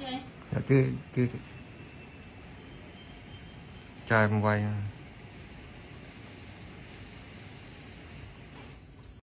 chưa dạ chưa chưa cho em quay à.